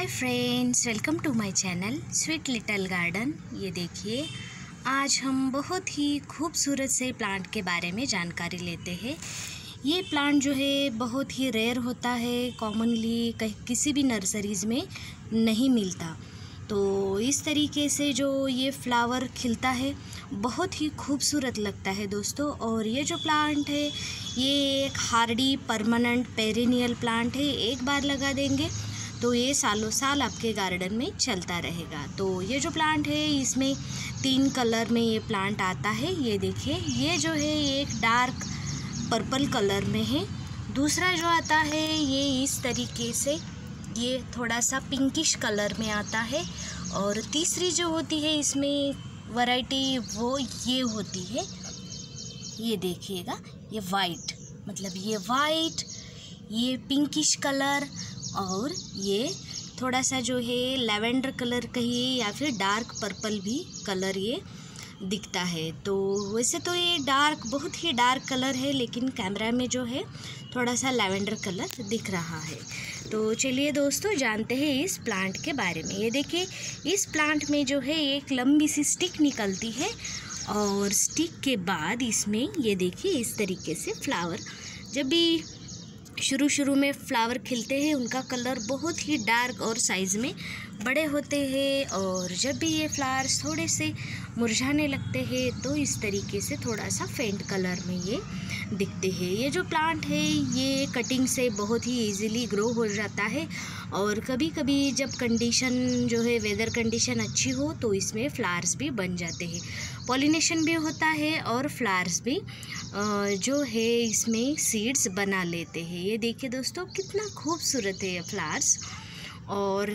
Hi friends welcome to my channel sweet little garden ये देखिए, आज हम बहुत ही खूबसूरत से प्लांट के बारे में जानकारी लेते हैं। ये प्लांट जो है, बहुत ही रेयर होता है कॉमनली कहीं, किसी भी नर्सरीज़ में नहीं मिलता। तो इस तरीके से जो ये फ्लावर खिलता है, बहुत ही खूबसूरत लगता है दोस्तों। और ये जो प्लांट है, ये एक हार्डी परमानेंट पेरिनियल प्लांट है, एक बार लगा देंगे। तो ये सालों साल आपके गार्डन में चलता रहेगा। तो ये जो प्लांट है, इसमें तीन कलर में ये प्लांट आता है। ये देखिए, ये जो है एक डार्क पर्पल कलर में है। दूसरा जो आता है, ये इस तरीके से, ये थोड़ा सा पिंकिश कलर में आता है। और तीसरी जो होती है, इसमें वैरायटी वो ये होती है। ये देखिएगा, ये वाइट मतलब ये वाइट ये पिंकिश कलर और ये थोड़ा सा जो है लेवेंडर कलर कहिए या फिर डार्क पर्पल भी कलर ये दिखता है। तो वैसे तो ये डार्क, बहुत ही डार्क कलर है, लेकिन कैमरा में जो है थोड़ा सा लेवेंडर कलर दिख रहा है। तो चलिए दोस्तों, जानते हैं इस प्लांट के बारे में। ये देखिए, इस प्लांट में जो है एक लंबी सी स्टिक निकलती है और स्टिक के बाद इसमें ये देखिए इस तरीके से फ्लावर, जब भी शुरू शुरू में फ्लावर खिलते हैं। उनका कलर बहुत ही डार्क और साइज़ में बड़े होते हैं और जब भी ये फ्लावर्स थोड़े से मुरझाने लगते हैं तो इस तरीके से थोड़ा सा फेंट कलर में ये दिखते हैं। ये जो प्लांट है, ये कटिंग से बहुत ही इजीली ग्रो हो जाता है और कभी कभी जब कंडीशन जो है वेदर कंडीशन अच्छी हो तो इसमें फ्लावर्स भी बन जाते हैं। पॉलिनेशन भी होता है और फ्लावर्स भी जो है, इसमें सीड्स बना लेते हैं। ये देखिए दोस्तों, कितना खूबसूरत है ये फ्लावर्स और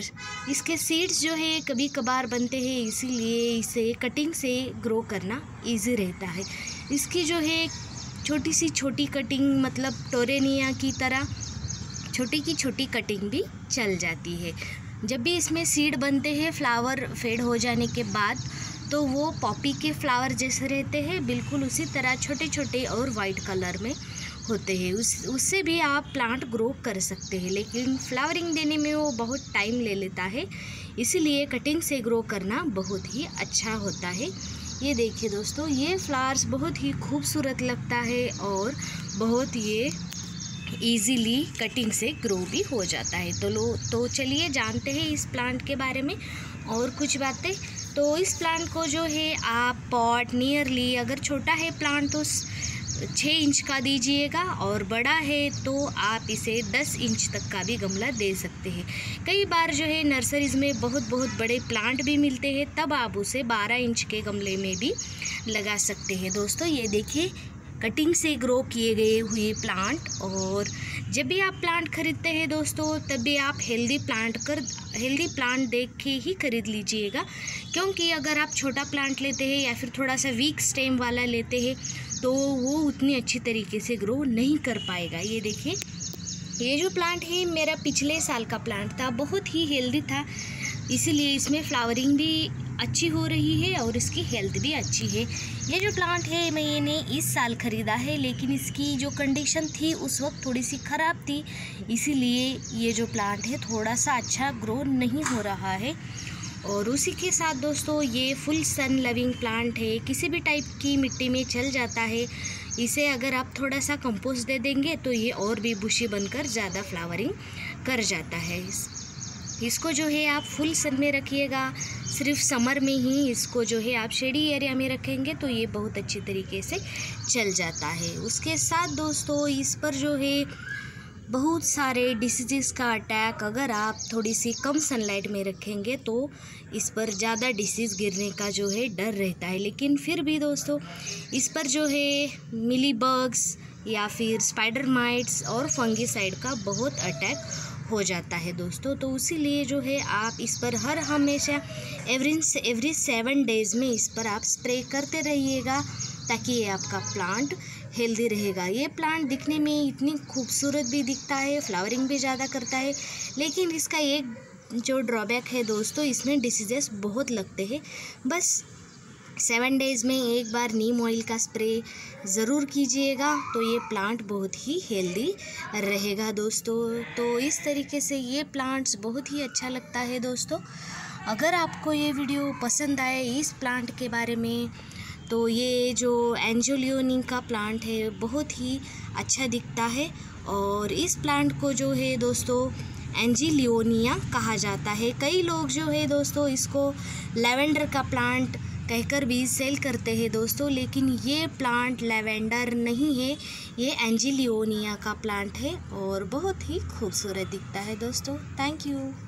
इसके सीड्स जो है कभी कभार बनते हैं, इसीलिए इसे कटिंग से ग्रो करना इजी रहता है। इसकी जो है छोटी सी छोटी कटिंग मतलब टोरेनिया की तरह छोटी की छोटी कटिंग भी चल जाती है। जब भी इसमें सीड बनते हैं फ्लावर फेड हो जाने के बाद तो वो पॉपी के फ्लावर जैसे रहते हैं, बिल्कुल उसी तरह छोटे छोटे और वाइट कलर में होते हैं, उस, उससे भी आप प्लांट ग्रो कर सकते हैं, लेकिन फ्लावरिंग देने में वो बहुत टाइम ले लेता है, इसीलिए कटिंग से ग्रो करना बहुत ही अच्छा होता है। ये देखिए दोस्तों, ये फ्लावर्स बहुत ही खूबसूरत लगता है और बहुत ये इजीली कटिंग से ग्रो भी हो जाता है। तो लो तो चलिए जानते हैं इस प्लांट के बारे में और कुछ बातें। तो इस प्लांट को जो है, आप पॉट नियरली अगर छोटा है प्लांट तो छः इंच का दीजिएगा और बड़ा है तो आप इसे दस इंच तक का भी गमला दे सकते हैं। कई बार जो है नर्सरीज़ में बहुत बहुत बड़े प्लांट भी मिलते हैं, तब आप उसे बारह इंच के गमले में भी लगा सकते हैं। दोस्तों, ये देखिए कटिंग से ग्रो किए गए हुए प्लांट और जब भी आप प्लांट खरीदते हैं दोस्तों, तब भी आप हेल्दी प्लांट कर हेल्दी प्लांट देख के ही खरीद लीजिएगा। क्योंकि अगर आप छोटा प्लांट लेते हैं या फिर थोड़ा सा वीक स्टेम वाला लेते हैं तो वो उतनी अच्छी तरीके से ग्रो नहीं कर पाएगा। ये देखिए। ये जो प्लांट है, मेरा पिछले साल का प्लांट था, बहुत ही हेल्दी था। इसीलिए इसमें फ्लावरिंग भी अच्छी हो रही है और इसकी हेल्थ भी अच्छी है। ये जो प्लांट है, मैंने इस साल ख़रीदा है, लेकिन इसकी जो कंडीशन थी, उस वक्त थोड़ी सी ख़राब थी। इसीलिए ये जो प्लांट है, थोड़ा सा अच्छा ग्रो नहीं हो रहा है। और उसी के साथ दोस्तों, ये फुल सन लविंग प्लांट है। किसी भी टाइप की मिट्टी में चल जाता है। इसे अगर आप थोड़ा सा कंपोस्ट दे देंगे तो ये और भी बुशी बनकर ज़्यादा फ्लावरिंग कर जाता है। इस, इसको जो है आप फुल सन में रखिएगा। सिर्फ़ समर में ही इसको जो है आप शेडी एरिया में रखेंगे तो ये बहुत अच्छी तरीके से चल जाता है। उसके साथ दोस्तों, इस पर जो है बहुत सारे डिसीज़ का अटैक अगर आप थोड़ी सी कम सनलाइट में रखेंगे तो इस पर ज़्यादा डिसीज़ गिरने का जो है डर रहता है। लेकिन फिर भी दोस्तों, इस पर जो है मिली बग्स या फिर स्पाइडर माइट्स और फंगीसाइड का बहुत अटैक हो जाता है दोस्तों। तो उसीलिए जो है आप इस पर हर हमेशा एवरी एवरी सेवन डेज़ में इस पर आप स्प्रे करते रहिएगा ताकि ये आपका प्लांट हेल्दी रहेगा। ये प्लांट दिखने में इतनी खूबसूरत भी दिखता है, फ्लावरिंग भी ज़्यादा करता है, लेकिन इसका एक जो ड्रॉबैक है दोस्तों, इसमें डिसीजेस बहुत लगते हैं। बस सेवन डेज़ में एक बार नीम ऑयल का स्प्रे ज़रूर कीजिएगा तो ये प्लांट बहुत ही हेल्दी रहेगा दोस्तों। तो इस तरीके से ये प्लांट्स बहुत ही अच्छा लगता है दोस्तों। अगर आपको ये वीडियो पसंद आए इस प्लांट के बारे में तो ये जो एंजोलियोनी का प्लांट है, बहुत ही अच्छा दिखता है और इस प्लांट को जो है दोस्तों एंजिलियोनिया कहा जाता है। कई लोग जो है दोस्तों, इसको लेवेंडर का प्लांट कहकर भी सेल करते हैं दोस्तों, लेकिन ये प्लांट लेवेंडर नहीं है, ये एंजिलियोनिया का प्लांट है और बहुत ही खूबसूरत दिखता है दोस्तों। Thank you.